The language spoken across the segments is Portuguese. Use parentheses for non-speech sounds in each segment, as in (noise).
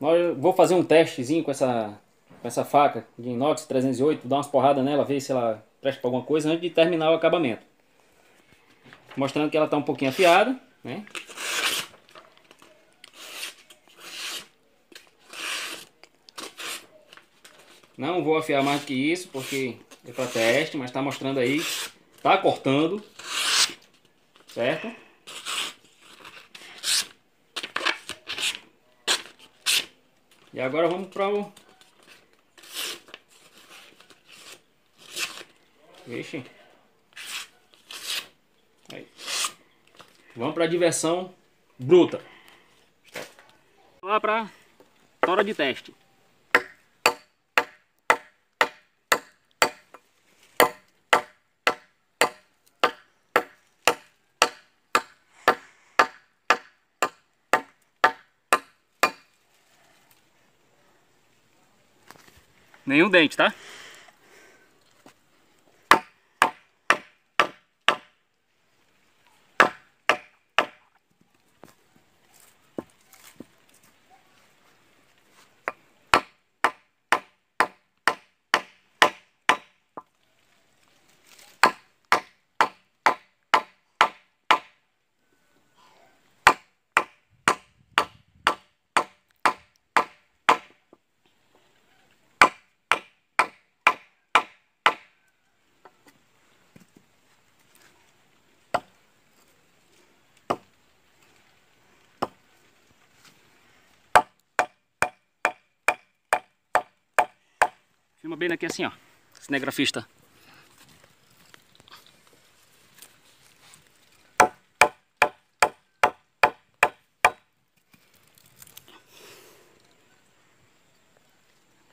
Nós, vou fazer um testezinho com essa, com essa faca de inox 308, dar umas porradas nela, ver se ela presta para alguma coisa antes de terminar o acabamento. Mostrando que ela está um pouquinho afiada, né? Não vou afiar mais do que isso, porque é para teste, mas está mostrando aí. Está cortando. Certo? E agora vamos para o... Vixe. Aí. Vamos para a diversão bruta. Lá para tora de teste. Nenhum dente, tá? Filma bem daqui assim, ó. Cinegrafista.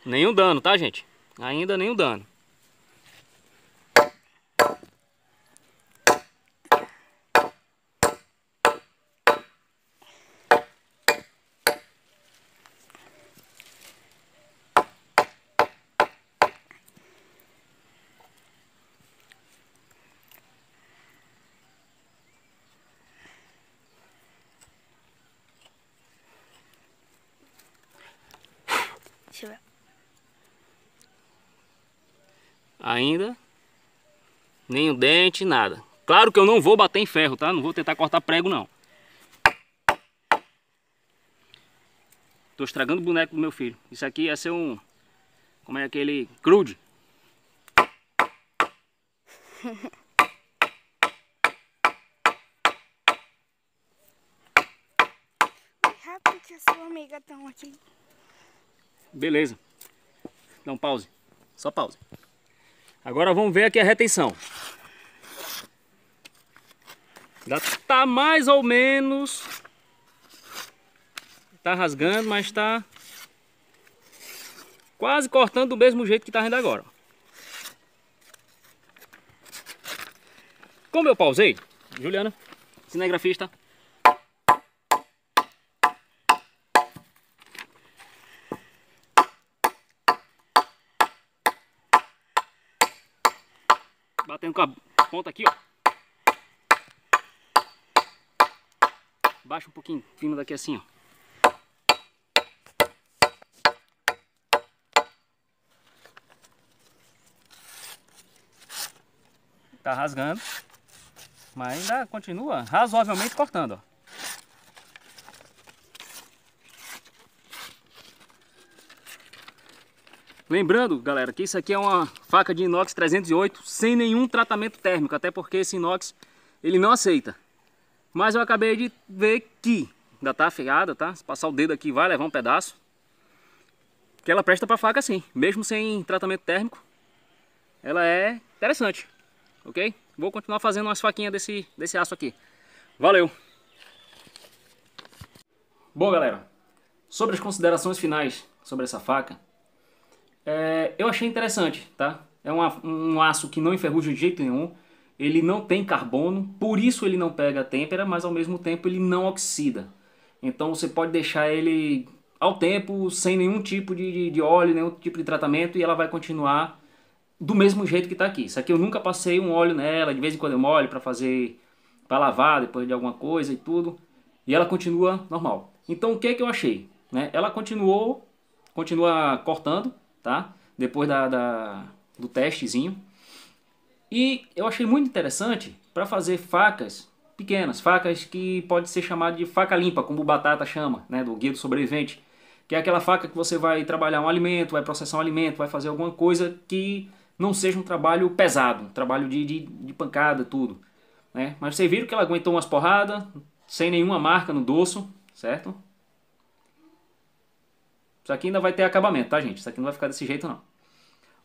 Nenhum dano, tá, gente? Ainda nenhum dano. Deixa eu ver. Ainda nem o dente, nada. Claro que eu não vou bater em ferro, tá? Não vou tentar cortar prego, não. Tô estragando o boneco do meu filho. Isso aqui ia ser um... Como é aquele... Crude. (laughs) Rápido que a sua amiga aqui. Beleza. Dá um pause. Só pause. Agora vamos ver aqui a retenção. Já tá mais ou menos... Tá rasgando, mas tá... Quase cortando do mesmo jeito que tá indo agora. Como eu pausei, Juliana, cinegrafista, Batendo com a ponta aqui, ó. Baixa um pouquinho, fino daqui assim, ó. Tá rasgando, mas ainda continua razoavelmente cortando, ó. Lembrando, galera, que isso aqui é uma faca de inox 308 sem nenhum tratamento térmico, até porque esse inox ele não aceita. Mas eu acabei de ver que ainda tá afiada, tá? Se passar o dedo aqui vai levar um pedaço. Que ela presta para faca sim, mesmo sem tratamento térmico. Ela é interessante, ok? Vou continuar fazendo umas faquinhas desse, desse aço aqui. Valeu! Bom, galera, sobre as considerações finais sobre essa faca, é, eu achei interessante, tá? É uma, um aço que não enferruja de jeito nenhum. Ele não tem carbono, por isso ele não pega têmpera, mas ao mesmo tempo ele não oxida. Então você pode deixar ele ao tempo, sem nenhum tipo de, de óleo, nenhum tipo de tratamento, e ela vai continuar do mesmo jeito que está aqui. Isso aqui eu nunca passei um óleo nela, de vez em quando eu molho para fazer, para lavar depois de alguma coisa e tudo. E ela continua normal. Então o que é que eu achei? né, ela continuou, continua cortando, tá? Depois da, da do testezinho. E eu achei muito interessante para fazer facas pequenas, facas que pode ser chamada de faca limpa, como o Batata chama, né, do Guia do Sobrevivente, que é aquela faca que você vai trabalhar um alimento, vai processar um alimento, vai fazer alguma coisa que não seja um trabalho pesado, um trabalho de, de, de pancada, tudo. Né? Mas vocês viram que ela aguentou umas porradas, sem nenhuma marca no dorso, certo? Isso aqui ainda vai ter acabamento, tá gente? Isso aqui não vai ficar desse jeito não.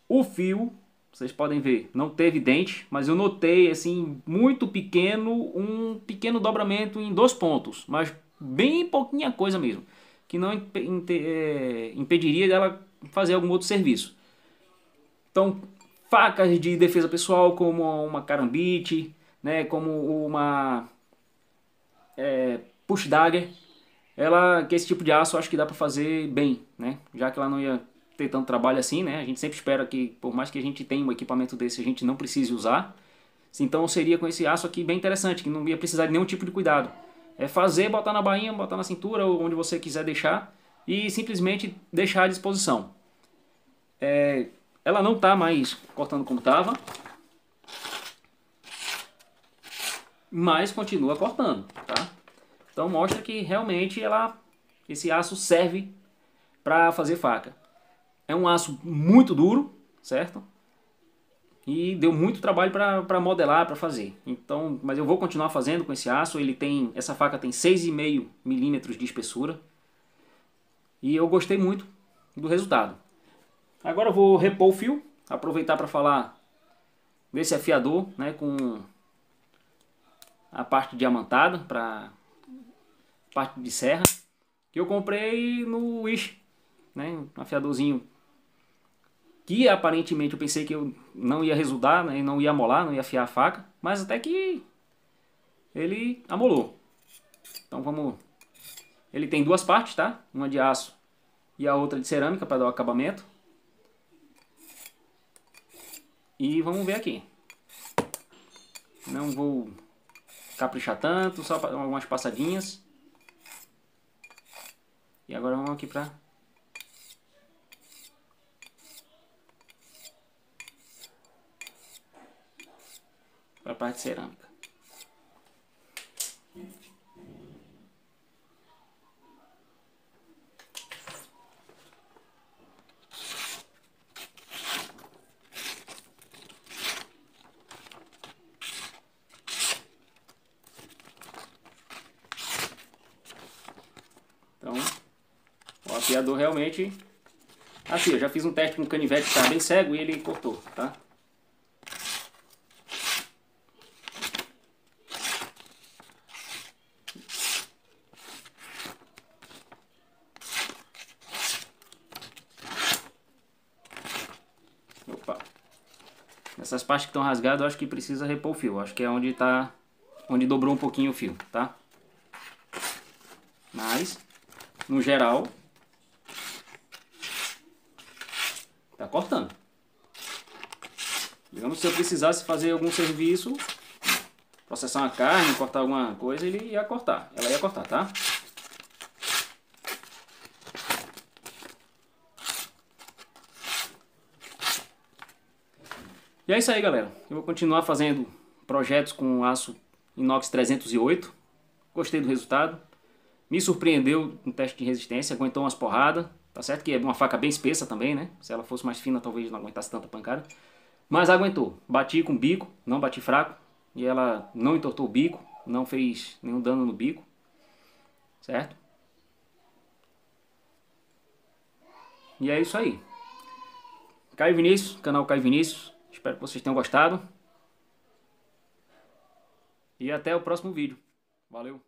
O fio vocês podem ver, não teve dente, mas eu notei assim muito pequeno, um pequeno dobramento em dois pontos, mas bem pouquinha coisa mesmo, que não é, impediria dela fazer algum outro serviço. Então, facas de defesa pessoal como uma carambite, né, como uma é, push dagger, ela que esse tipo de aço acho que dá para fazer bem, né? Já que ela não ia ter tanto trabalho assim, né? A gente sempre espera que, por mais que a gente tenha um equipamento desse, a gente não precise usar. Então seria com esse aço aqui bem interessante, que não ia precisar de nenhum tipo de cuidado. É fazer, botar na bainha, botar na cintura, ou onde você quiser deixar, e simplesmente deixar à disposição. É, ela não está mais cortando como estava, mas continua cortando, tá? Então mostra que realmente ela, esse aço serve para fazer faca. É um aço muito duro, certo? E deu muito trabalho para modelar, para fazer. Então, mas eu vou continuar fazendo com esse aço. Ele tem, essa faca tem 6,5 milímetros de espessura. E eu gostei muito do resultado. Agora eu vou repor o fio, aproveitar para falar desse afiador, né, com a parte diamantada para parte de serra, que eu comprei no Wish, né, um afiadorzinho que aparentemente eu pensei que eu não ia resultar, né, não ia amolar, não ia afiar a faca, mas até que ele amolou. Então vamos... Ele tem duas partes, tá? Uma de aço e a outra de cerâmica para dar o acabamento. E vamos ver aqui. Não vou caprichar tanto, só algumas passadinhas. E agora vamos aqui para para a parte cerâmica. Então, afiador realmente... Assim, eu já fiz um teste com o canivete que estava bem cego e ele cortou, tá? Essas partes que estão rasgadas, eu acho que precisa repor o fio. Acho que é onde tá, onde dobrou um pouquinho o fio, tá? Mas, no geral, tá cortando. Digamos, se eu precisasse fazer algum serviço, processar uma carne, cortar alguma coisa, ele ia cortar. Ela ia cortar, tá? E é isso aí, galera. Eu vou continuar fazendo projetos com aço inox 308. Gostei do resultado. Me surpreendeu no teste de resistência, aguentou umas porradas. Tá certo que é uma faca bem espessa também, né? Se ela fosse mais fina, talvez não aguentasse tanta pancada. Mas aguentou. Bati com o bico, não bati fraco. E ela não entortou o bico, não fez nenhum dano no bico. Certo? E é isso aí. Caio Vinícius, canal Caio Vinícius. Espero que vocês tenham gostado. E até o próximo vídeo. Valeu!